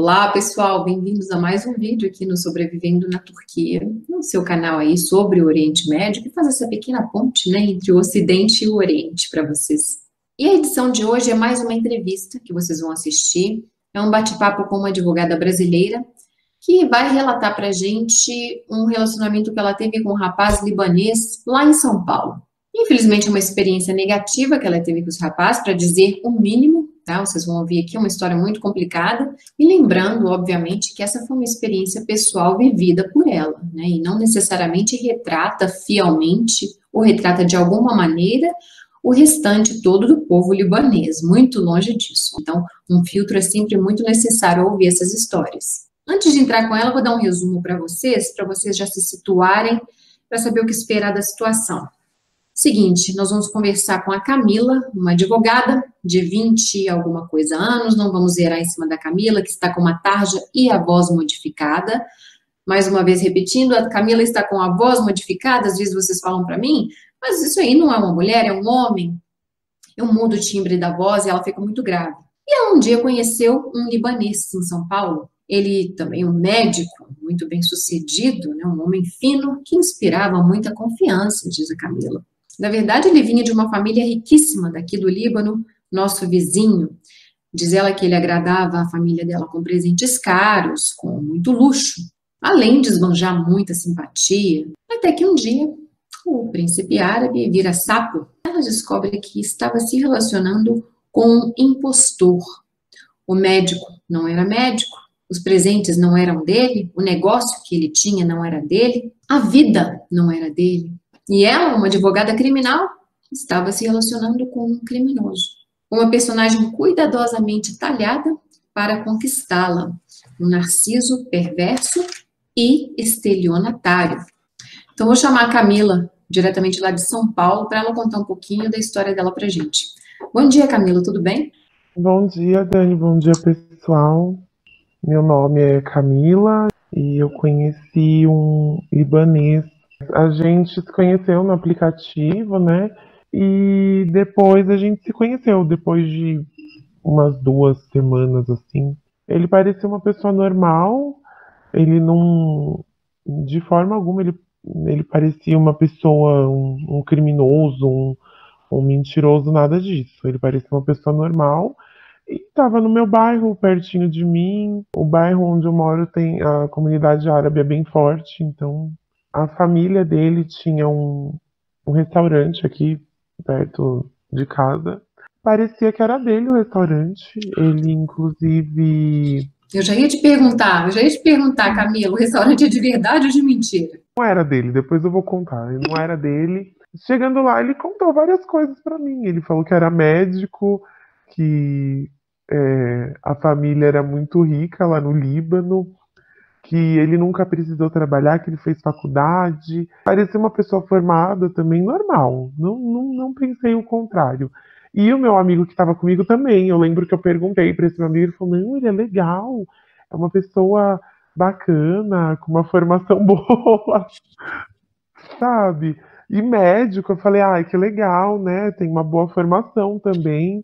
Olá, pessoal, bem-vindos a mais um vídeo aqui no Sobrevivendo na Turquia, no seu canal aí sobre o Oriente Médio, que faz essa pequena ponte, né, entre o Ocidente e o Oriente para vocês. E a edição de hoje é mais uma entrevista que vocês vão assistir, é um bate-papo com uma advogada brasileira que vai relatar para gente um relacionamento que ela teve com um rapaz libanês lá em São Paulo. Infelizmente, é uma experiência negativa que ela teve com os rapazes, para dizer o mínimo, tá? Vocês vão ouvir aqui uma história muito complicada, e lembrando, obviamente, que essa foi uma experiência pessoal vivida por ela, né? E não necessariamente retrata fielmente ou retrata de alguma maneira o restante todo do povo libanês, muito longe disso. Então, um filtro é sempre muito necessário ouvir essas histórias. Antes de entrar com ela, vou dar um resumo para vocês, para vocês já se situarem, para saber o que esperar da situação. Seguinte, nós vamos conversar com a Camila, uma advogada de 20 alguma coisa anos, não vamos zerar em cima da Camila, que está com uma tarja e a voz modificada. Mais uma vez repetindo, a Camila está com a voz modificada, às vezes vocês falam para mim, mas isso aí não é uma mulher, é um homem. Eu mudo o timbre da voz e ela fica muito grave. E ela um dia conheceu um libanês em São Paulo, ele também um médico muito bem sucedido, né, um homem fino que inspirava muita confiança, diz a Camila. Na verdade, ele vinha de uma família riquíssima daqui do Líbano, nosso vizinho. Diz ela que ele agradava a família dela com presentes caros, com muito luxo, além de esbanjar muita simpatia. Até que um dia, o príncipe árabe vira sapo. Ela descobre que estava se relacionando com um impostor. O médico não era médico, os presentes não eram dele, o negócio que ele tinha não era dele, a vida não era dele. E ela, uma advogada criminal, estava se relacionando com um criminoso. Uma personagem cuidadosamente talhada para conquistá-la. Um narciso perverso e estelionatário. Então, vou chamar a Camila, diretamente lá de São Paulo, para ela contar um pouquinho da história dela para gente. Bom dia, Camila, tudo bem? Bom dia, Dani, bom dia, pessoal. Meu nome é Camila e eu conheci um libanês a gente se conheceu no aplicativo, né? E depois a gente se conheceu, depois de umas duas semanas assim. Ele parecia uma pessoa normal, ele não. De forma alguma, ele, ele parecia uma pessoa, um, um criminoso, um, um mentiroso, nada disso. Ele parecia uma pessoa normal e estava no meu bairro, pertinho de mim. O bairro onde eu moro tem a comunidade árabe é bem forte, então a família dele tinha um, um restaurante aqui perto de casa. Parecia que era dele o restaurante. Ele, inclusive. Eu já ia te perguntar, eu já ia te perguntar, Camila, o restaurante é de verdade ou de mentira? Não era dele, depois eu vou contar. Não era dele. Chegando lá, ele contou várias coisas para mim. Ele falou que era médico, que é, a família era muito rica lá no Líbano, que ele nunca precisou trabalhar, que ele fez faculdade. Parecia uma pessoa formada também, normal. Não, não, não pensei o contrário. E o meu amigo que estava comigo também. Eu lembro que eu perguntei para esse meu amigo, ele falou: não, ele é legal, é uma pessoa bacana, com uma formação boa, sabe? E médico, eu falei: ai, que legal, né? Tem uma boa formação também.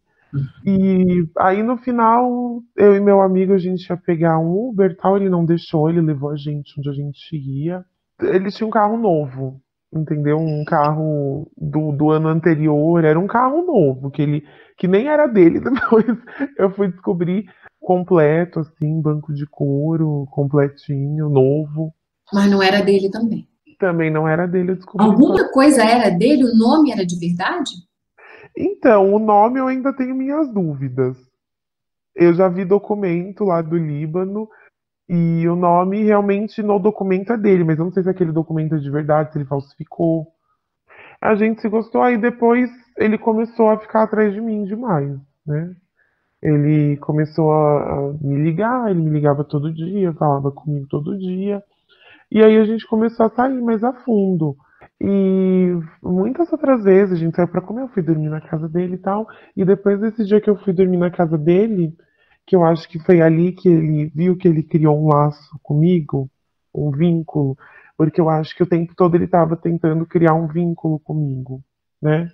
E aí no final, eu e meu amigo, a gente ia pegar um Uber tal, ele não deixou, ele levou a gente onde a gente ia. Ele tinha um carro novo, entendeu? Um carro do, do ano anterior, era um carro novo, que ele que nem era dele. Depois eu fui descobrir completo, assim, banco de couro, completinho, novo. Mas não era dele também. Também não era dele, eu descobri. Alguma coisa era dele? O nome era de verdade? Então, o nome eu ainda tenho minhas dúvidas. Eu já vi documento lá do Líbano e o nome realmente no documento é dele, mas eu não sei se aquele documento é de verdade, se ele falsificou. A gente se gostou, aí depois ele começou a ficar atrás de mim demais, né? Ele começou a, me ligar, ele me ligava todo dia, falava comigo todo dia. E aí a gente começou a sair mais a fundo. E muitas outras vezes a gente saiu pra comer, eu fui dormir na casa dele e tal. E depois desse dia que eu fui dormir na casa dele, que eu acho que foi ali que ele viu que ele criou um laço comigo, um vínculo, porque eu acho que o tempo todo ele estava tentando criar um vínculo comigo, né?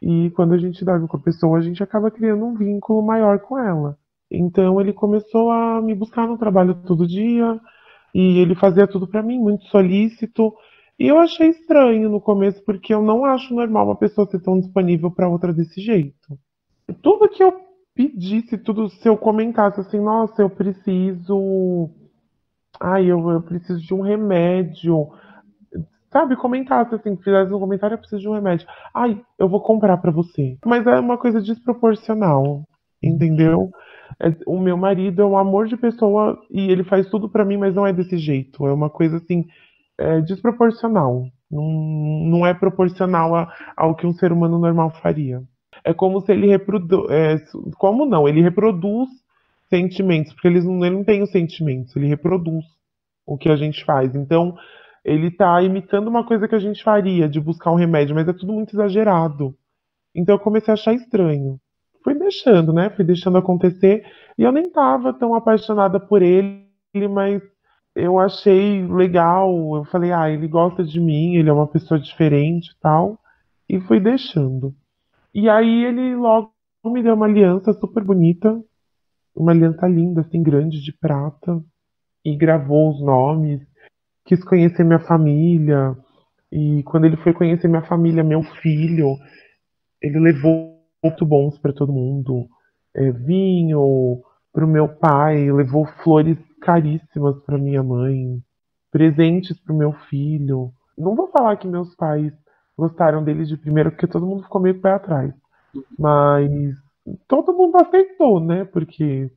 E quando a gente dorme com a pessoa, a gente acaba criando um vínculo maior com ela. Então ele começou a me buscar no trabalho todo dia e ele fazia tudo para mim, muito solícito. E eu achei estranho no começo, porque eu não acho normal uma pessoa ser tão disponível para outra desse jeito. Tudo que eu pedisse, tudo, se eu comentasse assim, nossa, eu preciso. Ai, eu, eu preciso de um remédio. Sabe, comentasse assim, fizesse um comentário, eu preciso de um remédio. Ai, eu vou comprar para você. Mas é uma coisa desproporcional, entendeu? É, o meu marido é um amor de pessoa e ele faz tudo para mim, mas não é desse jeito. É uma coisa assim é, desproporcional. Não, não é proporcional a, ao que um ser humano normal faria. É como se ele reproduz. É, como não? Ele reproduz sentimentos, porque eles não, ele não tem os sentimentos, ele reproduz o que a gente faz. Então, ele está imitando uma coisa que a gente faria, de buscar um remédio, mas é tudo muito exagerado. Então eu comecei a achar estranho fui deixando, né? Fui deixando acontecer. E eu nem estava tão apaixonada por ele, mas eu achei legal. Eu falei, ah, ele gosta de mim, ele é uma pessoa diferente e tal. E fui deixando. E aí ele logo me deu uma aliança super bonita, uma aliança linda, assim, grande, de prata. E gravou os nomes, quis conhecer minha família. E quando ele foi conhecer minha família, meu filho, ele levou muito bons para todo mundo. É, vinho para o meu pai, levou flores caríssimas para minha mãe, presentes para o meu filho. Não vou falar que meus pais gostaram dele de primeiro, porque todo mundo ficou meio pé atrás. Mas todo mundo aceitou, né? Porque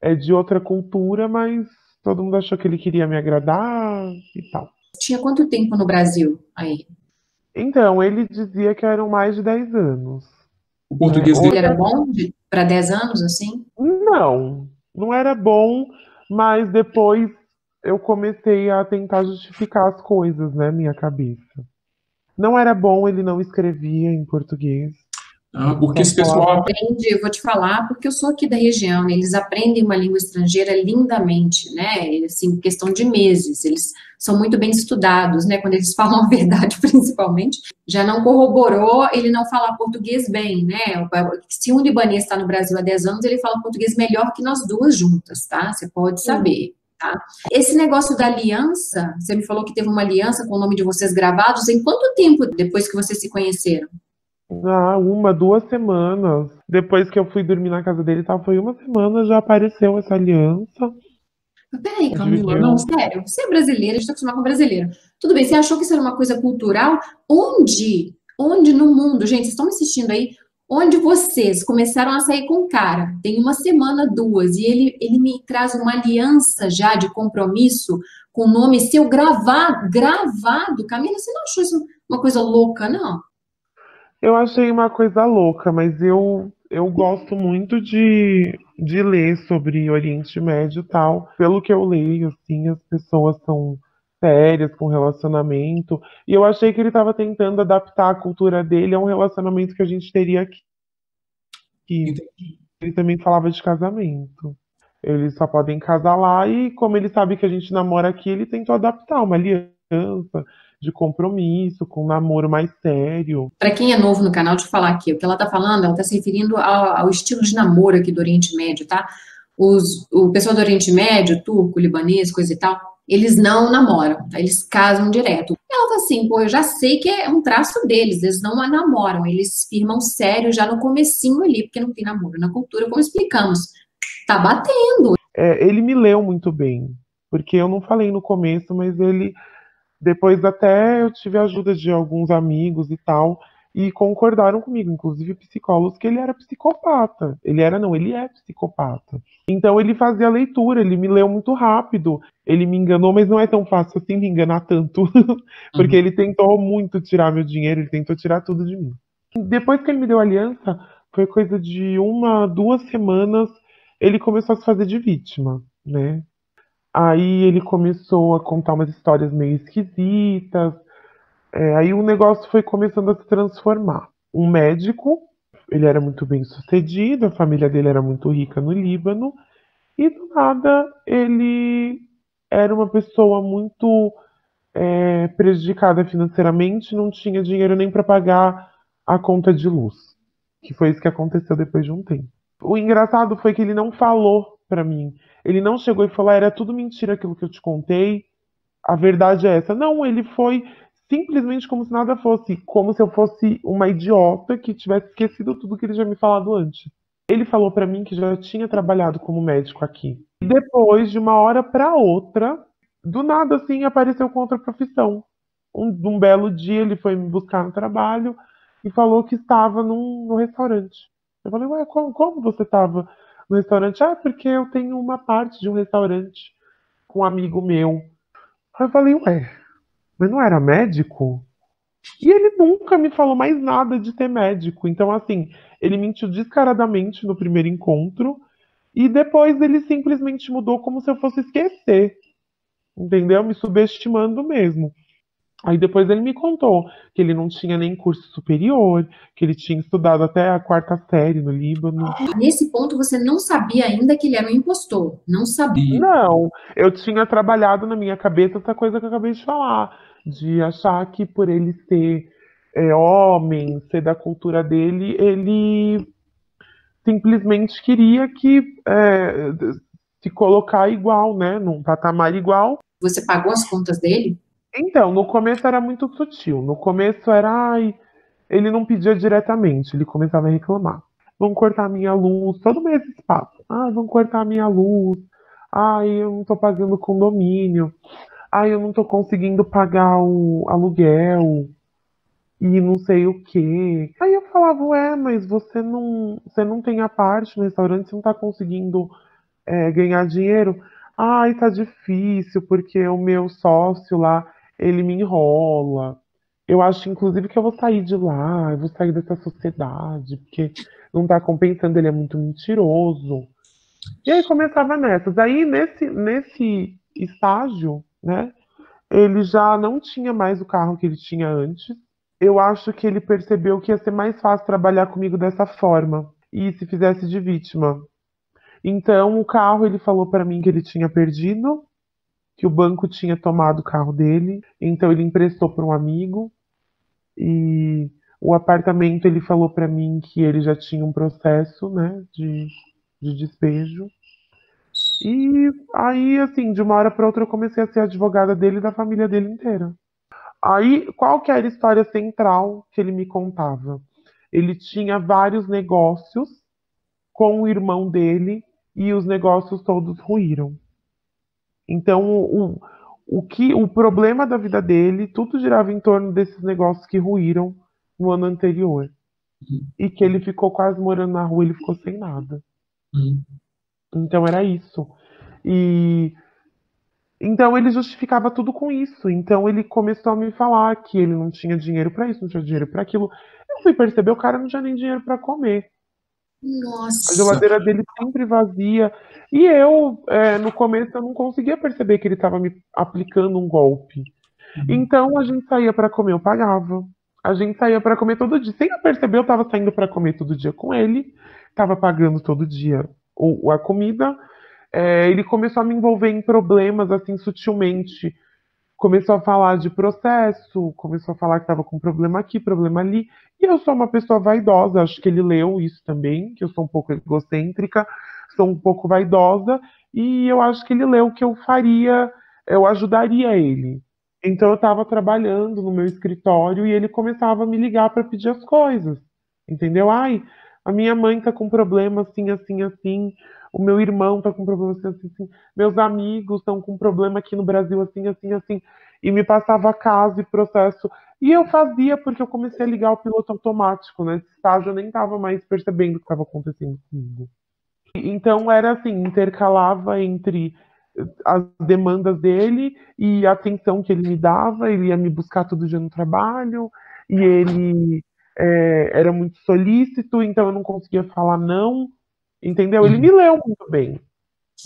é de outra cultura, mas todo mundo achou que ele queria me agradar e tal. Tinha quanto tempo no Brasil aí? Então, ele dizia que eram mais de 10 anos. O português dele era bom para 10 anos, assim? Não, não era bom, mas depois eu comecei a tentar justificar as coisas, né, minha cabeça. Não era bom, ele não escrevia em português. Ah, porque esse pessoal aprende, eu vou te falar, porque eu sou aqui da região, eles aprendem uma língua estrangeira lindamente, né? Assim, questão de meses, eles são muito bem estudados, né? Quando eles falam a verdade, principalmente, já não corroborou ele não falar português bem, né? Se um libanês está no Brasil há 10 anos, ele fala português melhor que nós duas juntas, tá? Você pode saber. Tá? Esse negócio da aliança, você me falou que teve uma aliança com o nome de vocês gravados, em quanto tempo depois que vocês se conheceram? Ah, uma, duas semanas. Depois que eu fui dormir na casa dele, tá, foi uma semana, já apareceu essa aliança. Peraí, Camila, não, sério, você é brasileira, a gente tá acostumado com brasileira. Tudo bem, você achou que isso era uma coisa cultural? Onde? Onde no mundo, gente, vocês estão me assistindo aí, onde vocês começaram a sair com o cara, tem uma semana, duas, e ele, ele me traz uma aliança já de compromisso com o nome seu gravado, gravado. Camila, você não achou isso uma coisa louca, não? Eu achei uma coisa louca, mas eu, eu gosto muito de, de ler sobre Oriente Médio e tal. Pelo que eu leio, assim, as pessoas são sérias com relacionamento. E eu achei que ele estava tentando adaptar a cultura dele a um relacionamento que a gente teria aqui. Ele também falava de casamento. Eles só podem casar lá e, como ele sabe que a gente namora aqui, ele tentou adaptar uma aliança de compromisso, com um namoro mais sério. Para quem é novo no canal, deixa eu falar aqui, o que ela está falando, ela está se referindo ao, ao, estilo de namoro aqui do Oriente Médio, tá? Os, o pessoal do Oriente Médio, turco, libanês, coisa e tal, eles não namoram, tá? eles casam direto. Ela tá assim, pô, eu já sei que é um traço deles, eles não namoram, eles firmam sério já no comecinho ali, porque não tem namoro na cultura, como explicamos. Tá batendo. É, ele me leu muito bem, porque eu não falei no começo, mas ele depois até eu tive a ajuda de alguns amigos e tal, e concordaram comigo, inclusive psicólogos, que ele era psicopata. Ele era, não, ele é psicopata. Então ele fazia leitura, ele me leu muito rápido. Ele me enganou, mas não é tão fácil assim me enganar tanto. Porque uhum. ele tentou muito tirar meu dinheiro, ele tentou tirar tudo de mim. Depois que ele me deu aliança, foi coisa de uma, duas semanas, ele começou a se fazer de vítima, né? Aí ele começou a contar umas histórias meio esquisitas. É, aí o negócio foi começando a se transformar. Um médico, ele era muito bem sucedido, a família dele era muito rica no Líbano, e do nada ele era uma pessoa muito é, prejudicada financeiramente, não tinha dinheiro nem para pagar a conta de luz. Que foi isso que aconteceu depois de um tempo. o engraçado foi que ele não falou pra mim. Ele não chegou e falou: era tudo mentira aquilo que eu te contei. A verdade é essa. Não, ele foi simplesmente como se nada fosse, como se eu fosse uma idiota que tivesse esquecido tudo que ele já me falado antes. Ele falou para mim que já tinha trabalhado como médico aqui. Depois, de uma hora para outra, do nada assim apareceu com outra profissão. Um, um, belo dia ele foi me buscar no trabalho e falou que estava num, no restaurante. Eu falei, ué, como, como você estava no restaurante? Ah, porque eu tenho uma parte de um restaurante com um amigo meu. Aí eu falei, ué, mas não era médico? E ele nunca me falou mais nada de ter médico. Então, assim, ele mentiu descaradamente no primeiro encontro e depois ele simplesmente mudou como se eu fosse esquecer. Entendeu? Me subestimando mesmo. Aí depois ele me contou que ele não tinha nem curso superior, que ele tinha estudado até a quarta série no Líbano. Nesse ponto você não sabia ainda que ele era um impostor, não sabia. Não, eu tinha trabalhado na minha cabeça essa coisa que eu acabei de falar, de achar que por ele ser é, homem, ser da cultura dele, ele simplesmente queria que é, se colocar igual, né, num patamar igual. Você pagou as contas dele? Então, no começo era muito sutil. No começo era, ai, ele não pedia diretamente, ele começava a reclamar. Vão cortar minha luz, todo mês esse papo. Ah, vão cortar minha luz. Ai, eu não tô pagando condomínio. Ai, eu não tô conseguindo pagar o aluguel. E não sei o quê. Aí eu falava, ué, mas você não, você não tem a parte no restaurante, você não tá conseguindo é, ganhar dinheiro. Ai, tá difícil, porque o meu sócio lá, ele me enrola. Eu acho, inclusive, que eu vou sair de lá, eu vou sair dessa sociedade, porque não tá compensando, ele é muito mentiroso. E aí começava nessas. Aí, nesse, nesse estágio, né, ele já não tinha mais o carro que ele tinha antes. Eu acho que ele percebeu que ia ser mais fácil trabalhar comigo dessa forma e se fizesse de vítima. Então, o carro ele falou para mim que ele tinha perdido que o banco tinha tomado o carro dele, então ele emprestou para um amigo e o apartamento ele falou para mim que ele já tinha um processo, né, de, de despejo. E aí, assim, de uma hora para outra eu comecei a ser advogada dele e da família dele inteira. Aí, qual que era a história central que ele me contava? Ele tinha vários negócios com o irmão dele e os negócios todos ruíram. Então, o, o, que, o problema da vida dele, tudo girava em torno desses negócios que ruíram no ano anterior. Uhum. E que ele ficou quase morando na rua, ele ficou sem nada. Uhum. Então era isso. E então ele justificava tudo com isso. Então ele começou a me falar que ele não tinha dinheiro para isso, não tinha dinheiro para aquilo. Eu fui perceber o cara não tinha nem dinheiro para comer. Nossa. A geladeira dele sempre vazia. E eu, é, no começo, eu não conseguia perceber que ele estava me aplicando um golpe. Uhum. Então a gente saía para comer, eu pagava. A gente saía para comer todo dia. Sem eu perceber, eu estava saindo para comer todo dia com ele. Estava pagando todo dia o, a comida. É, ele começou a me envolver em problemas assim sutilmente começou a falar de processo, começou a falar que estava com problema aqui, problema ali. E eu sou uma pessoa vaidosa, acho que ele leu isso também, que eu sou um pouco egocêntrica, sou um pouco vaidosa, e eu acho que ele leu que eu faria, eu ajudaria ele. Então eu estava trabalhando no meu escritório e ele começava a me ligar para pedir as coisas. Entendeu? Ai, a minha mãe tá com problema assim, assim, assim o meu irmão está com problema assim, assim, assim, meus amigos estão com problema aqui no Brasil assim, assim, assim, e me passava caso e processo. E eu fazia porque eu comecei a ligar o piloto automático, né? Nesse estágio eu nem estava mais percebendo o que estava acontecendo comigo. Então era assim, intercalava entre as demandas dele e a atenção que ele me dava, ele ia me buscar todo dia no trabalho, e ele é, era muito solícito, então eu não conseguia falar não, Entendeu? Uhum. Ele me leu muito bem.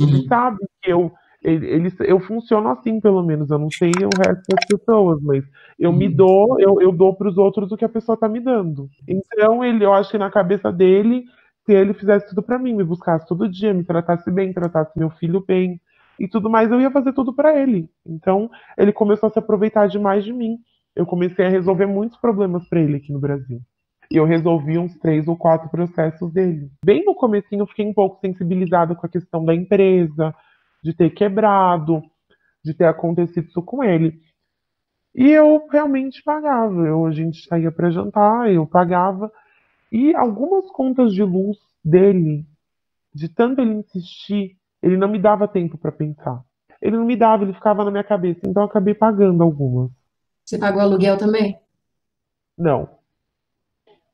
Uhum. Ele sabe que eu, ele, ele, eu funciono assim, pelo menos. Eu não sei o resto das pessoas, mas eu uhum. me dou, eu, eu dou para os outros o que a pessoa está me dando. Então, ele, eu acho que na cabeça dele, se ele fizesse tudo para mim, me buscasse todo dia, me tratasse bem, tratasse meu filho bem e tudo mais, eu ia fazer tudo para ele. Então, ele começou a se aproveitar demais de mim. Eu comecei a resolver muitos problemas para ele aqui no Brasil. E eu resolvi uns três ou quatro processos dele. Bem no comecinho eu fiquei um pouco sensibilizada com a questão da empresa, de ter quebrado, de ter acontecido isso com ele. E eu realmente pagava. Eu, a gente saía para jantar, eu pagava. E algumas contas de luz dele, de tanto ele insistir, ele não me dava tempo para pensar. Ele não me dava, ele ficava na minha cabeça. Então eu acabei pagando algumas. Você pagou aluguel também? Não.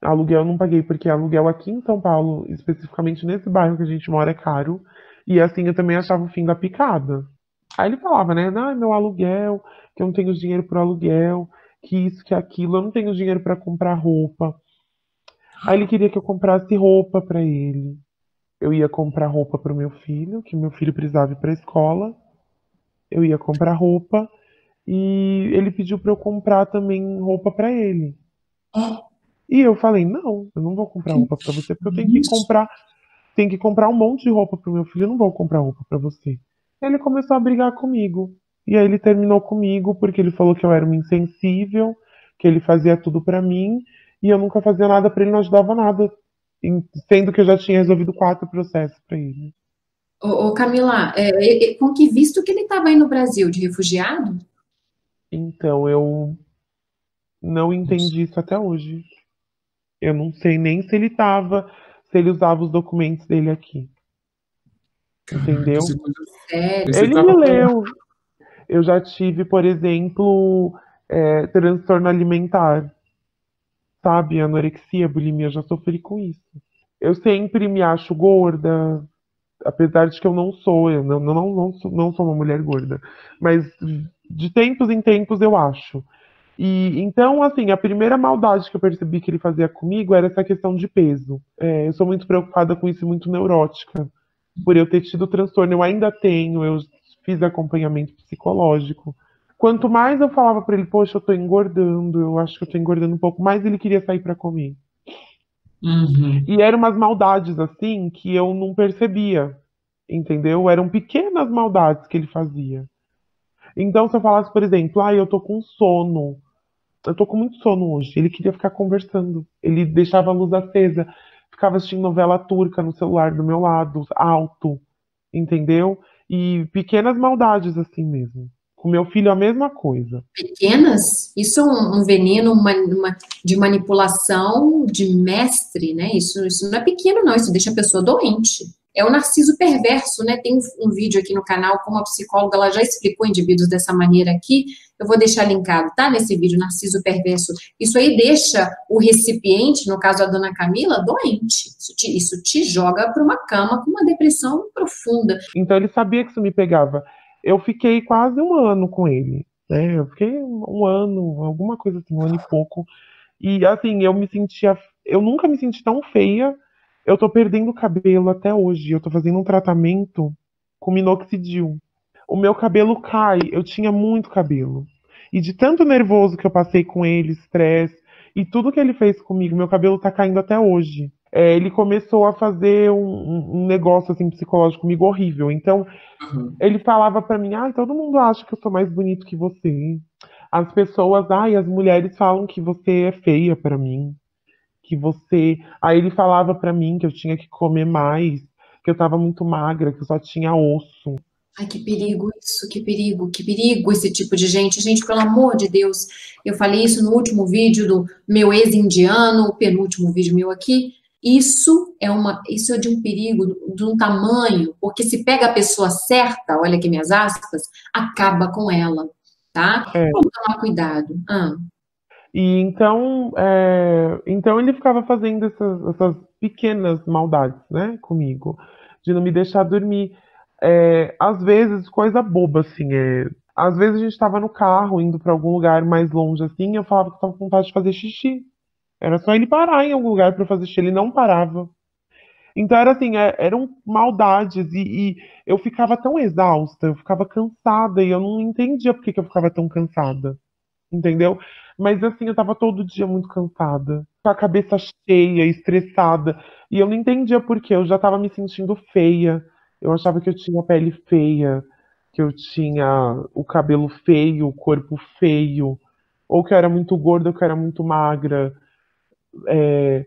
Aluguel não paguei, porque aluguel aqui em São Paulo, especificamente nesse bairro que a gente mora, é caro. E assim eu também achava o fim da picada. Aí ele falava, né? Não, meu aluguel, que eu não tenho dinheiro para aluguel, que isso, que aquilo, eu não tenho dinheiro para comprar roupa. Aí ele queria que eu comprasse roupa para ele. Eu ia comprar roupa para o meu filho, que meu filho precisava ir para a escola. Eu ia comprar roupa e ele pediu para eu comprar também roupa para ele. E eu falei: "Não, eu não vou comprar roupa para você porque eu tenho que comprar, tenho que comprar um monte de roupa para o meu filho, eu não vou comprar roupa para você". Ele começou a brigar comigo. E aí ele terminou comigo porque ele falou que eu era uma insensível, que ele fazia tudo para mim e eu nunca fazia nada para ele, não ajudava nada, sendo que eu já tinha resolvido quatro processos para ele. Ô, ô Camila, é, é, com que visto que ele estava aí no Brasil, de refugiado? Então, eu não entendi isso até hoje. Eu não sei nem se ele estava, se ele usava os documentos dele aqui. Entendeu? Sério? Ele me leu. Eu já tive, por exemplo, é, transtorno alimentar, sabe? Anorexia, bulimia, eu já sofri com isso. Eu sempre me acho gorda, apesar de que eu não sou, eu não, não, não, sou, não sou uma mulher gorda, mas de tempos em tempos eu acho. E então, assim, a primeira maldade que eu percebi que ele fazia comigo era essa questão de peso. É, eu sou muito preocupada com isso, muito neurótica, por eu ter tido transtorno. Eu ainda tenho, eu fiz acompanhamento psicológico. Quanto mais eu falava para ele, poxa, eu tô engordando, eu acho que eu tô engordando um pouco, mais ele queria sair para comer. Uhum. E eram umas maldades assim que eu não percebia, entendeu? Eram pequenas maldades que ele fazia. Então, se eu falasse, por exemplo, ah, eu tô com sono, eu tô com muito sono hoje, ele queria ficar conversando, ele deixava a luz acesa, ficava assistindo novela turca no celular do meu lado, alto, entendeu? E pequenas maldades assim mesmo. Com meu filho a mesma coisa. Pequenas? Isso é um, veneno uma, uma, de manipulação de mestre, né? Isso, isso não é pequeno, não. Isso deixa a pessoa doente. É o narciso perverso, né? Tem um, vídeo aqui no canal com uma psicóloga, ela já explicou indivíduos dessa maneira aqui. Eu vou deixar linkado, tá? Nesse vídeo, narciso perverso. Isso aí deixa o recipiente, no caso a dona Camila, doente. Isso te, isso te joga para uma cama com uma depressão profunda. Então ele sabia que isso me pegava. Eu fiquei quase um ano com ele, né? Eu fiquei um ano, alguma coisa assim, um ano e pouco. E assim, eu me sentia. Eu nunca me senti tão feia. Eu tô perdendo cabelo até hoje. Eu tô fazendo um tratamento com minoxidil o meu cabelo cai. Eu tinha muito cabelo. E de tanto nervoso que eu passei com ele, estresse, e tudo que ele fez comigo, meu cabelo tá caindo até hoje. É, ele começou a fazer um, um, negócio assim psicológico comigo horrível. Então, uhum. ele falava para mim: "Ai, todo mundo acha que eu sou mais bonito que você. As pessoas, ai, as mulheres falam que você é feia para mim, que você". Aí ele falava para mim que eu tinha que comer mais, que eu tava muito magra, que eu só tinha osso. Ai, que perigo isso, que perigo, que perigo esse tipo de gente. Gente, pelo amor de Deus, eu falei isso no último vídeo do meu ex-indiano, o penúltimo vídeo meu aqui. Isso é uma, isso é de um perigo, de um tamanho, porque se pega a pessoa certa, olha aqui minhas aspas, acaba com ela, tá? É. Vamos tomar cuidado. Ah. E então, é, então ele ficava fazendo essas, essas pequenas maldades, né, comigo, de não me deixar dormir. É, às vezes, coisa boba, assim, é, às vezes a gente estava no carro, indo para algum lugar mais longe, assim, eu falava que estava com vontade de fazer xixi. Era só ele parar em algum lugar para fazer xixi, ele não parava. Então era assim, é, eram maldades e, e, eu ficava tão exausta, eu ficava cansada e eu não entendia por que, que eu ficava tão cansada, entendeu? Mas assim, eu tava todo dia muito cansada, com a cabeça cheia, estressada, e eu não entendia por que, eu já tava me sentindo feia, eu achava que eu tinha pele feia, que eu tinha o cabelo feio, o corpo feio, ou que eu era muito gorda, ou que eu era muito magra. É,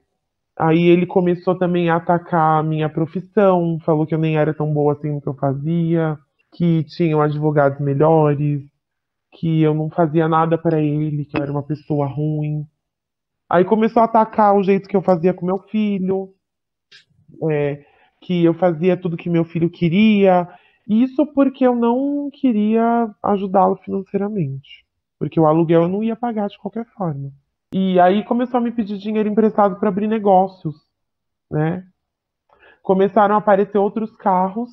aí ele começou também a atacar a minha profissão, falou que eu nem era tão boa assim no que eu fazia, que tinham advogados melhores, que eu não fazia nada para ele, que eu era uma pessoa ruim. Aí começou a atacar o jeito que eu fazia com meu filho, é, que eu fazia tudo que meu filho queria. Isso porque eu não queria ajudá-lo financeiramente. Porque o aluguel eu não ia pagar de qualquer forma. E aí começou a me pedir dinheiro emprestado para abrir negócios, né? Começaram a aparecer outros carros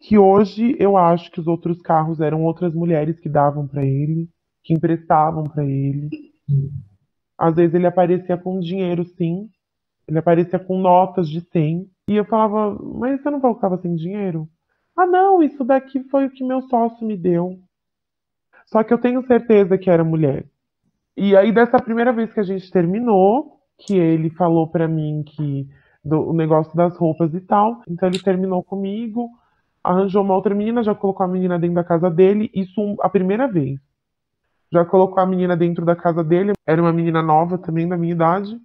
que hoje eu acho que os outros carros eram outras mulheres que davam para ele, que emprestavam para ele. Às vezes ele aparecia com dinheiro, sim. Ele aparecia com notas de 100. E eu falava, mas você não voltava sem dinheiro? Ah, não, isso daqui foi o que meu sócio me deu. Só que eu tenho certeza que era mulher. E aí, dessa primeira vez que a gente terminou, que ele falou para mim que do, o negócio das roupas e tal, então ele terminou comigo arranjou uma outra menina, já colocou a menina dentro da casa dele, isso a primeira vez. Já colocou a menina dentro da casa dele, era uma menina nova também da minha idade,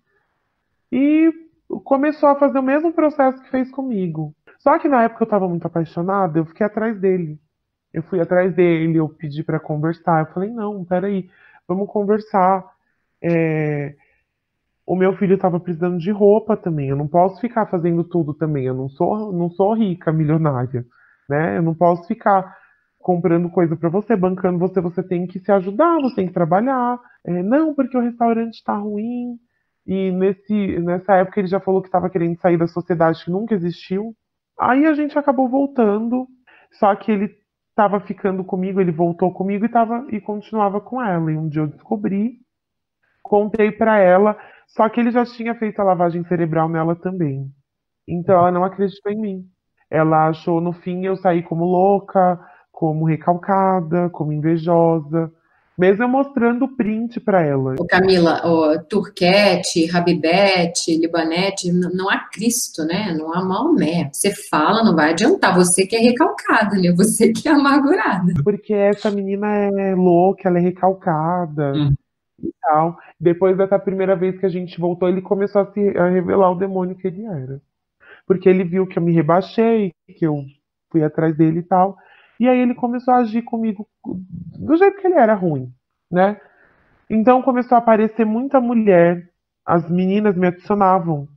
e começou a fazer o mesmo processo que fez comigo. Só que na época eu estava muito apaixonada, eu fiquei atrás dele. Eu fui atrás dele, eu pedi para conversar. Eu falei: não, peraí, vamos conversar. É... O meu filho estava precisando de roupa também. Eu não posso ficar fazendo tudo também. Eu não sou, não sou rica, milionária né? Eu não posso ficar comprando coisa para você, bancando você, você tem que se ajudar, você tem que trabalhar. É, não, porque o restaurante está ruim. E nesse, nessa época ele já falou que estava querendo sair da sociedade que nunca existiu. Aí a gente acabou voltando, só que ele estava ficando comigo, ele voltou comigo e tava, e continuava com ela. E um dia eu descobri, contei para ela, só que ele já tinha feito a lavagem cerebral nela também. Então ela não acreditou em mim. Ela achou no fim eu sair como louca, como recalcada, como invejosa. Mesmo eu mostrando o print para ela. O Camila, o Turquete, Rabibete, Libanete, não há Cristo, né? Não há Maomé. Você fala, não vai adiantar. Você que é recalcada, né? Você que é amargurada. Porque essa menina é louca, ela é recalcada. Hum. E tal. Depois dessa primeira vez que a gente voltou, ele começou a se a revelar o demônio que ele era porque ele viu que eu me rebaixei, que eu fui atrás dele e tal. E aí ele começou a agir comigo do jeito que ele era ruim, né? Então começou a aparecer muita mulher. As meninas me adicionavam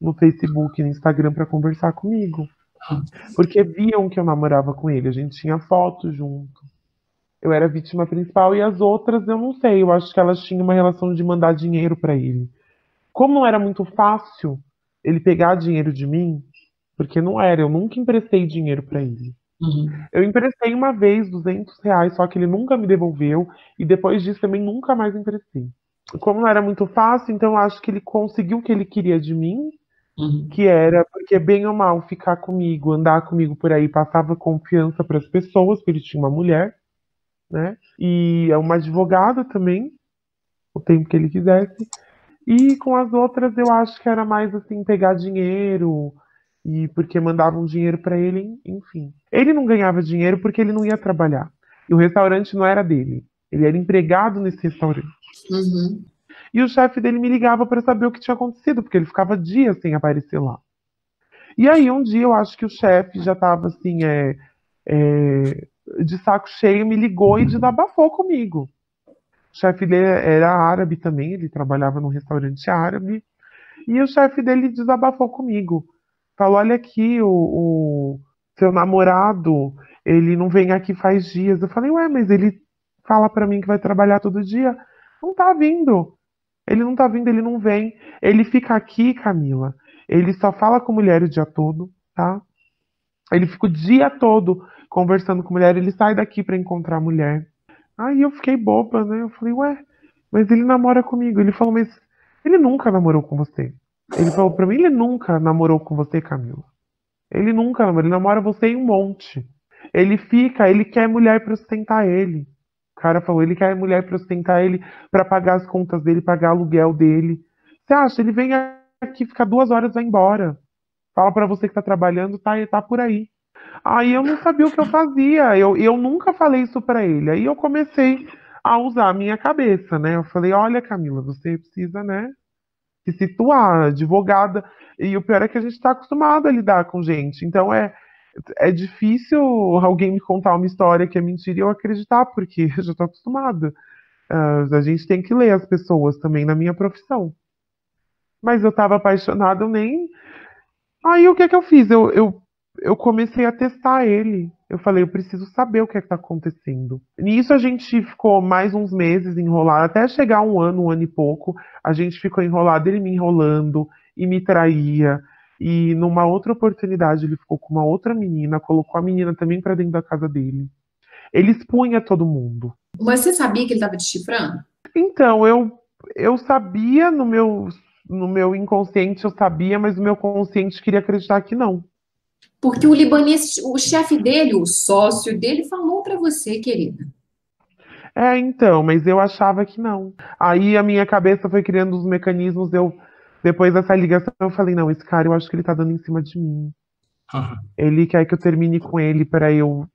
no Facebook, no Instagram para conversar comigo. Porque viam que eu namorava com ele, a gente tinha foto junto. Eu era a vítima principal e as outras eu não sei, eu acho que elas tinham uma relação de mandar dinheiro para ele. Como não era muito fácil, ele pegar dinheiro de mim, porque não era, eu nunca emprestei dinheiro para ele. Uhum. Eu emprestei uma vez 200 reais, só que ele nunca me devolveu, e depois disso também nunca mais emprestei. Como não era muito fácil, então eu acho que ele conseguiu o que ele queria de mim, uhum. que era, porque bem ou mal ficar comigo, andar comigo por aí, passava confiança para as pessoas, porque ele tinha uma mulher, né? E é uma advogada também, o tempo que ele quisesse. E com as outras eu acho que era mais assim pegar dinheiro e porque mandavam dinheiro para ele, enfim. Ele não ganhava dinheiro porque ele não ia trabalhar. E o restaurante não era dele. Ele era empregado nesse restaurante. Uhum. E o chefe dele me ligava para saber o que tinha acontecido, porque ele ficava dias sem aparecer lá. E aí um dia eu acho que o chefe já estava assim, é, é, de saco cheio, me ligou e desabafou comigo. O chefe dele era árabe também, ele trabalhava num restaurante árabe. E o chefe dele desabafou comigo. Falou: Olha aqui, o, o seu namorado, ele não vem aqui faz dias. Eu falei: Ué, mas ele fala para mim que vai trabalhar todo dia. Não tá vindo. Ele não tá vindo, ele não vem. Ele fica aqui, Camila. Ele só fala com mulher o dia todo, tá? Ele fica o dia todo conversando com mulher. Ele sai daqui para encontrar mulher. Aí eu fiquei boba, né? Eu falei, ué, mas ele namora comigo. Ele falou, mas ele nunca namorou com você. Ele falou pra mim, ele nunca namorou com você, Camila. Ele nunca namorou, ele namora você em um monte. Ele fica, ele quer mulher pra sustentar ele. O cara falou, ele quer mulher pra sustentar ele, para pagar as contas dele, pagar aluguel dele. Você acha? Ele vem aqui, fica duas horas, vai embora. Fala para você que tá trabalhando, tá, tá por aí. Aí eu não sabia o que eu fazia. Eu, eu nunca falei isso para ele. Aí eu comecei a usar a minha cabeça, né? Eu falei: olha, Camila, você precisa, né? se situar, advogada. E o pior é que a gente está acostumado a lidar com gente. Então é, é difícil alguém me contar uma história que é mentira e eu acreditar, porque eu já estou acostumada. Uh, a gente tem que ler as pessoas também na minha profissão. Mas eu estava apaixonada, eu nem. Aí o que que eu fiz? Eu, eu, eu comecei a testar ele. Eu falei, eu preciso saber o que é está acontecendo. Nisso a gente ficou mais uns meses enrolado, até chegar um ano, um ano e pouco. A gente ficou enrolado, ele me enrolando e me traía. E numa outra oportunidade ele ficou com uma outra menina, colocou a menina também para dentro da casa dele. Ele expunha todo mundo. Mas você sabia que ele estava te chifrando? Então, eu, eu sabia no meu, no meu inconsciente, eu sabia, mas o meu consciente queria acreditar que não. Porque o libanês, o chefe dele, o sócio dele, falou para você, querida. É, então, mas eu achava que não. Aí a minha cabeça foi criando os mecanismos, eu depois dessa ligação eu falei, não, esse cara eu acho que ele tá dando em cima de mim. Uhum. Ele quer que eu termine com ele para eu.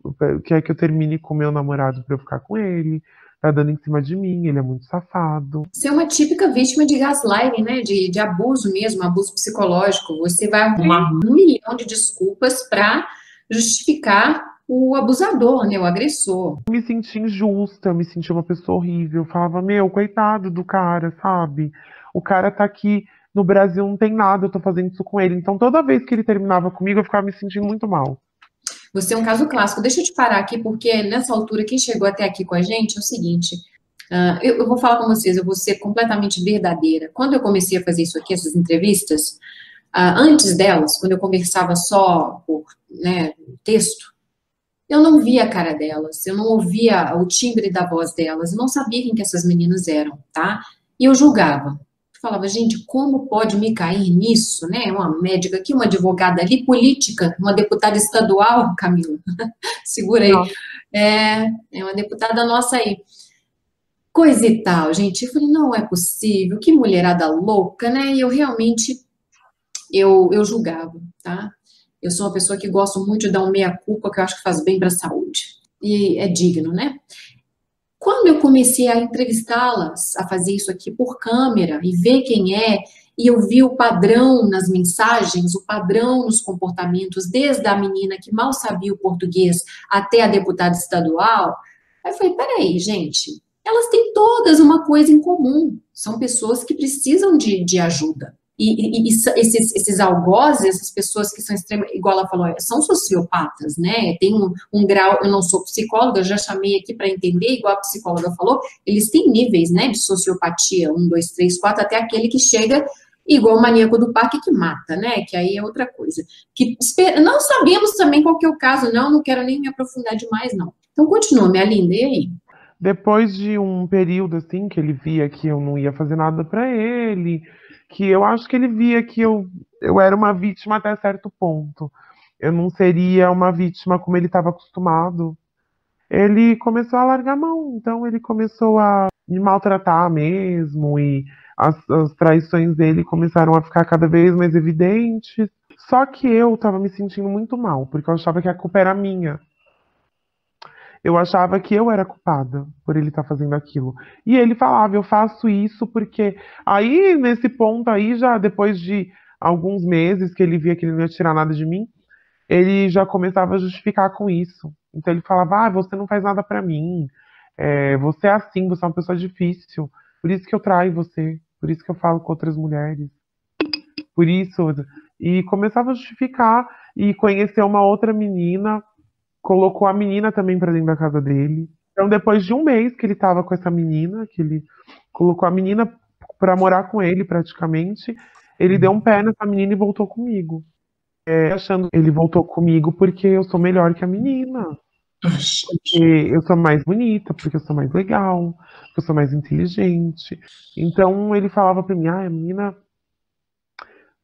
Quer que eu termine com meu namorado para eu ficar com ele. Tá dando em cima de mim, ele é muito safado. Você é uma típica vítima de gaslighting, né? De, de abuso mesmo, abuso psicológico. Você vai arrumar um milhão de desculpas para justificar o abusador, né? O agressor. Eu me senti injusta, eu me senti uma pessoa horrível. Eu falava, meu, coitado do cara, sabe? O cara tá aqui no Brasil não tem nada, eu tô fazendo isso com ele. Então toda vez que ele terminava comigo, eu ficava me sentindo muito mal. Você é um caso clássico. Deixa eu te parar aqui, porque nessa altura, quem chegou até aqui com a gente é o seguinte. Uh, eu, eu, vou falar com vocês, eu vou ser completamente verdadeira. Quando eu comecei a fazer isso aqui, essas entrevistas, uh, antes delas, quando eu conversava só por né, texto, eu não via a cara delas, eu não ouvia o timbre da voz delas, eu não sabia quem que essas meninas eram, tá? E eu julgava falava, gente, como pode me cair nisso, né? Uma médica aqui, uma advogada ali, política, uma deputada estadual, Camila, segura aí. É, é uma deputada nossa aí. Coisa e tal, gente. Eu falei, não é possível, que mulherada louca, né? E eu realmente, eu, eu julgava, tá? Eu sou uma pessoa que gosto muito de dar um meia-culpa, que eu acho que faz bem para a saúde. E é digno, né? Quando eu comecei a entrevistá-las, a fazer isso aqui por câmera e ver quem é, e eu vi o padrão nas mensagens, o padrão nos comportamentos, desde a menina que mal sabia o português até a deputada estadual, aí eu falei: peraí, gente, elas têm todas uma coisa em comum, são pessoas que precisam de, de ajuda. E, e, e, esses, esses algozes, essas pessoas que são extremas, igual ela falou, são sociopatas, né? Tem um, um grau, eu não sou psicóloga, já chamei aqui para entender, igual a psicóloga falou, eles têm níveis, né, de sociopatia, um, dois, três, quatro, até aquele que chega igual o maníaco do parque que mata, né? Que aí é outra coisa. Que não sabemos também qual que é o caso, não, não quero nem me aprofundar demais, não. Então continua, minha linda, e aí? Depois de um período assim que ele via que eu não ia fazer nada para ele, que eu acho que ele via que eu, eu era uma vítima até certo ponto. Eu não seria uma vítima como ele estava acostumado. Ele começou a largar a mão, então ele começou a me maltratar mesmo e as, as traições dele começaram a ficar cada vez mais evidentes. Só que eu estava me sentindo muito mal, porque eu achava que a culpa era minha eu achava que eu era culpada por ele estar tá fazendo aquilo. E ele falava, eu faço isso porque. Aí, nesse ponto aí, já depois de alguns meses que ele via que ele não ia tirar nada de mim, ele já começava a justificar com isso. Então ele falava, ah, você não faz nada para mim, é, você é assim, você é uma pessoa difícil, por isso que eu traio você, por isso que eu falo com outras mulheres, por isso. E começava a justificar e conhecer uma outra menina colocou a menina também para dentro da casa dele. Então, depois de um mês que ele estava com essa menina, que ele colocou a menina para morar com ele praticamente, ele deu um pé nessa menina e voltou comigo. É, achando ele voltou comigo porque eu sou melhor que a menina. Porque eu sou mais bonita, porque eu sou mais legal, porque eu sou mais inteligente. Então ele falava para mim: ah, a menina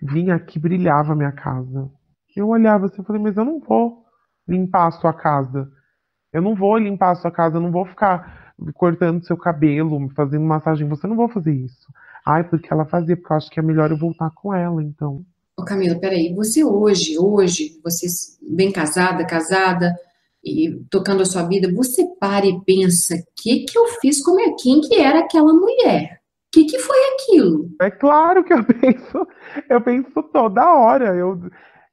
vinha aqui, brilhava a minha casa. Eu olhava assim, eu falei, mas eu não vou limpar a sua casa. Eu não vou limpar a sua casa, eu não vou ficar cortando seu cabelo, fazendo massagem. Você não vou fazer isso. Ai, porque ela fazia, porque eu acho que é melhor eu voltar com ela, então. Ô Camila, peraí, você hoje, hoje, você bem casada, casada, e tocando a sua vida, você para e pensa, o que que eu fiz com a quem que era aquela mulher? que, que foi aquilo? É claro que eu penso, eu penso toda hora. Eu,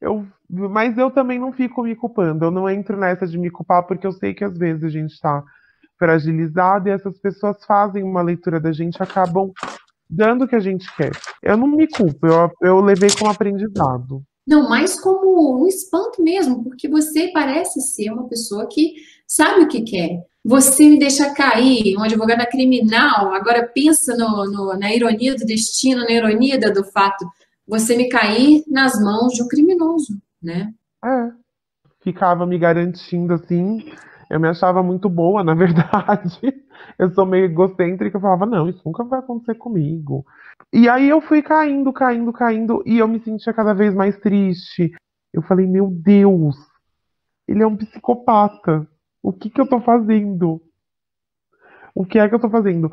eu, mas eu também não fico me culpando. Eu não entro nessa de me culpar, porque eu sei que às vezes a gente está fragilizado e essas pessoas fazem uma leitura da gente, acabam dando o que a gente quer. Eu não me culpo, eu, eu levei como aprendizado. Não, mais como um espanto mesmo, porque você parece ser uma pessoa que sabe o que quer. Você me deixa cair, uma advogada criminal, agora pensa no, no, na ironia do destino, na ironia do fato, você me cair nas mãos de um criminoso, né? É, ficava me garantindo assim, eu me achava muito boa, na verdade. Eu sou meio egocêntrica, eu falava, não, isso nunca vai acontecer comigo. E aí eu fui caindo, caindo, caindo, e eu me sentia cada vez mais triste. Eu falei, meu Deus, ele é um psicopata. O que que eu tô fazendo? O que é que eu tô fazendo?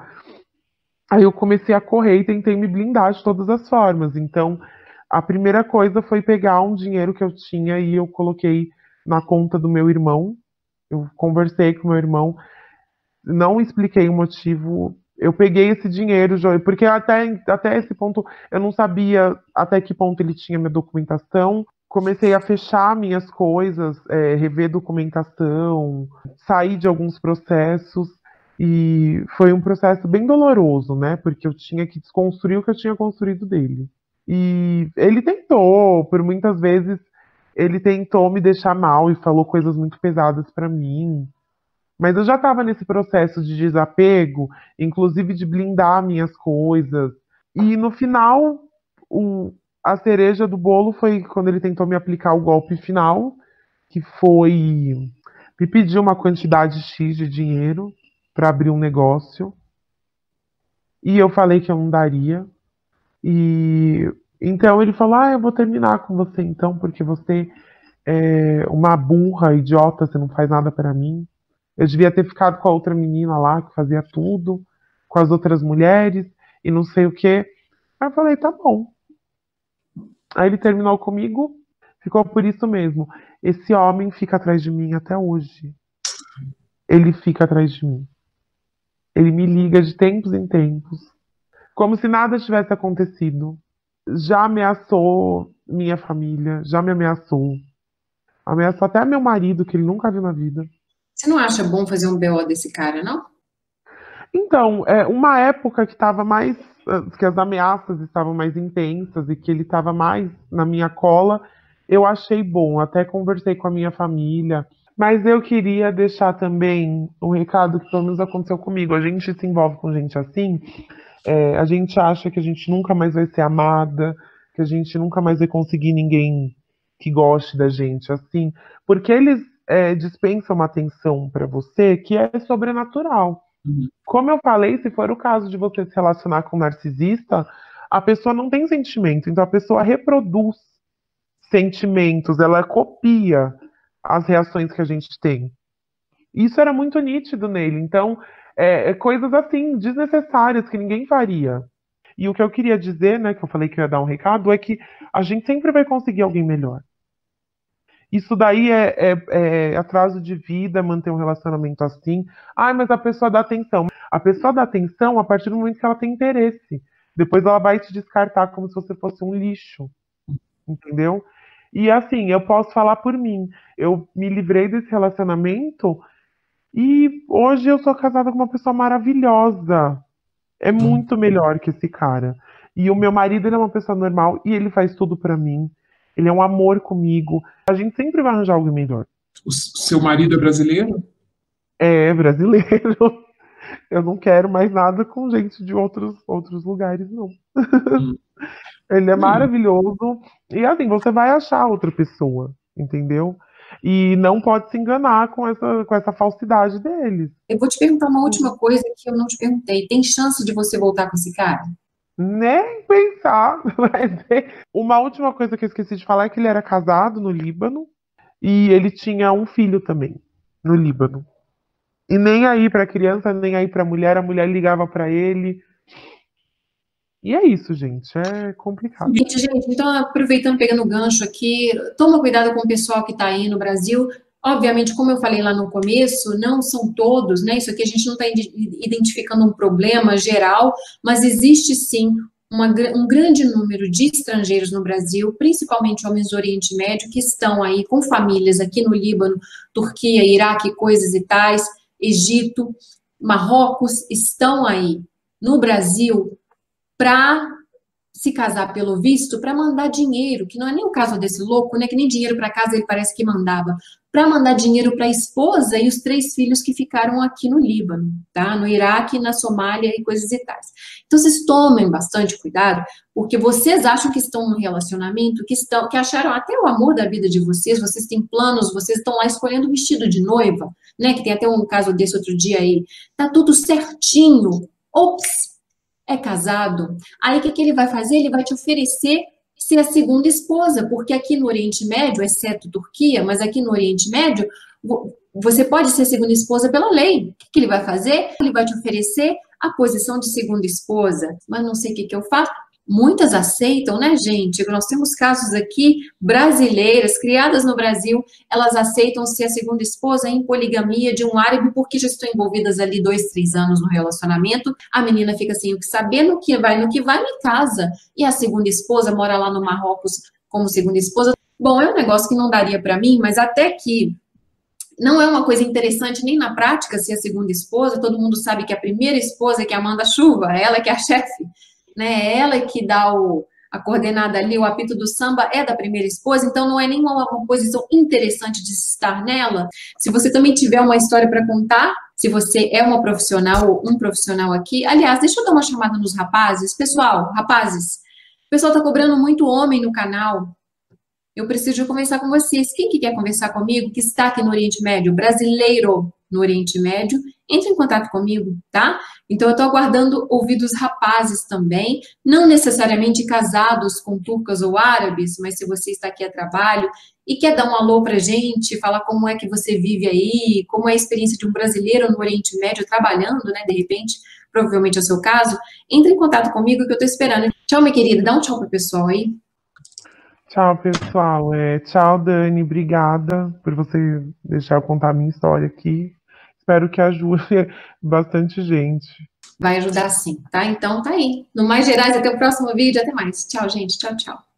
Aí eu comecei a correr e tentei me blindar de todas as formas. Então, a primeira coisa foi pegar um dinheiro que eu tinha e eu coloquei na conta do meu irmão. Eu conversei com meu irmão, não expliquei o motivo. Eu peguei esse dinheiro, porque até, até esse ponto eu não sabia até que ponto ele tinha minha documentação. Comecei a fechar minhas coisas, é, rever documentação, sair de alguns processos. E foi um processo bem doloroso, né? Porque eu tinha que desconstruir o que eu tinha construído dele. E ele tentou, por muitas vezes, ele tentou me deixar mal e falou coisas muito pesadas para mim. Mas eu já estava nesse processo de desapego, inclusive de blindar minhas coisas. E no final, o, a cereja do bolo foi quando ele tentou me aplicar o golpe final, que foi me pedir uma quantidade X de dinheiro para abrir um negócio. E eu falei que eu não daria. E então ele falou: Ah, eu vou terminar com você então, porque você é uma burra, idiota, você não faz nada para mim. Eu devia ter ficado com a outra menina lá que fazia tudo, com as outras mulheres e não sei o que. Aí eu falei: Tá bom. Aí ele terminou comigo, ficou por isso mesmo. Esse homem fica atrás de mim até hoje. Ele fica atrás de mim. Ele me liga de tempos em tempos, como se nada tivesse acontecido já ameaçou minha família, já me ameaçou. Ameaçou até meu marido, que ele nunca viu na vida. Você não acha bom fazer um BO desse cara, não? Então, é uma época que estava mais. que as ameaças estavam mais intensas e que ele estava mais na minha cola, eu achei bom. Até conversei com a minha família. Mas eu queria deixar também um recado que pelo menos aconteceu comigo. A gente se envolve com gente assim é, a gente acha que a gente nunca mais vai ser amada, que a gente nunca mais vai conseguir ninguém que goste da gente, assim, porque eles é, dispensam uma atenção para você que é sobrenatural. Uhum. Como eu falei, se for o caso de você se relacionar com um narcisista, a pessoa não tem sentimento, então a pessoa reproduz sentimentos, ela copia as reações que a gente tem. Isso era muito nítido nele. Então, é, é, coisas assim, desnecessárias, que ninguém faria. E o que eu queria dizer, né, que eu falei que eu ia dar um recado, é que a gente sempre vai conseguir alguém melhor. Isso daí é, é, é atraso de vida, manter um relacionamento assim. Ai, mas a pessoa dá atenção. A pessoa dá atenção a partir do momento que ela tem interesse. Depois ela vai te descartar como se você fosse um lixo. Entendeu? E assim, eu posso falar por mim. Eu me livrei desse relacionamento e hoje eu sou casada com uma pessoa maravilhosa. É hum. muito melhor que esse cara. E o meu marido ele é uma pessoa normal e ele faz tudo para mim. Ele é um amor comigo. A gente sempre vai arranjar algo melhor. O seu marido é brasileiro? É, brasileiro. Eu não quero mais nada com gente de outros, outros lugares, não. Hum. ele é hum. maravilhoso. E assim, você vai achar outra pessoa, entendeu? E não pode se enganar com essa, com essa falsidade deles. Eu vou te perguntar uma última coisa que eu não te perguntei. Tem chance de você voltar com esse cara? Nem pensar. Uma última coisa que eu esqueci de falar é que ele era casado no Líbano e ele tinha um filho também no Líbano. E nem aí para criança, nem aí para mulher, a mulher ligava para ele e é isso, gente. É complicado. Gente, gente, então aproveitando, pegando o gancho aqui, toma cuidado com o pessoal que está aí no Brasil. Obviamente, como eu falei lá no começo, não são todos, né? Isso aqui a gente não está identificando um problema geral, mas existe sim uma, um grande número de estrangeiros no Brasil, principalmente homens do Oriente Médio, que estão aí com famílias aqui no Líbano, Turquia, Iraque, coisas e tais, Egito, Marrocos, estão aí no Brasil para se casar pelo visto, para mandar dinheiro, que não é nem o caso desse louco, né? Que nem dinheiro para casa ele parece que mandava, para mandar dinheiro para a esposa e os três filhos que ficaram aqui no Líbano, tá? No Iraque, na Somália e coisas e tais. Então vocês tomem bastante cuidado, porque vocês acham que estão num relacionamento, que estão, que acharam até o amor da vida de vocês, vocês têm planos, vocês estão lá escolhendo o vestido de noiva, né? Que tem até um caso desse outro dia aí. Tá tudo certinho. Ops, é casado, aí o que, que ele vai fazer? Ele vai te oferecer ser a segunda esposa, porque aqui no Oriente Médio, exceto Turquia, mas aqui no Oriente Médio, você pode ser segunda esposa pela lei. O que, ele vai fazer? Ele vai te oferecer a posição de segunda esposa, mas não sei o que, que eu faço. Muitas aceitam, né, gente? Nós temos casos aqui brasileiras, criadas no Brasil, elas aceitam ser a segunda esposa em poligamia de um árabe porque já estão envolvidas ali dois, três anos no relacionamento. A menina fica assim, o que saber no que vai, no que vai, me casa. E a segunda esposa mora lá no Marrocos como segunda esposa. Bom, é um negócio que não daria para mim, mas até que não é uma coisa interessante nem na prática ser a segunda esposa. Todo mundo sabe que a primeira esposa é que é a manda-chuva, ela que é a chefe né? Ela que dá o, a coordenada ali, o apito do samba é da primeira esposa, então não é nenhuma uma posição interessante de estar nela. Se você também tiver uma história para contar, se você é uma profissional ou um profissional aqui, aliás, deixa eu dar uma chamada nos rapazes. Pessoal, rapazes, o pessoal está cobrando muito homem no canal. Eu preciso conversar com vocês. Quem que quer conversar comigo, que está aqui no Oriente Médio, brasileiro no Oriente Médio, entre em contato comigo, tá? Então, eu estou aguardando ouvir dos rapazes também, não necessariamente casados com turcas ou árabes, mas se você está aqui a trabalho e quer dar um alô para gente, falar como é que você vive aí, como é a experiência de um brasileiro no Oriente Médio trabalhando, né, de repente, provavelmente é o seu caso, entre em contato comigo que eu estou esperando. Tchau, minha querida, dá um tchau pro pessoal aí. Tchau, pessoal. É, tchau, Dani. Obrigada por você deixar eu contar a minha história aqui. Espero que ajude bastante gente. Vai ajudar sim, tá? Então tá aí. No mais gerais, até o próximo vídeo. Até mais. Tchau, gente. Tchau, tchau.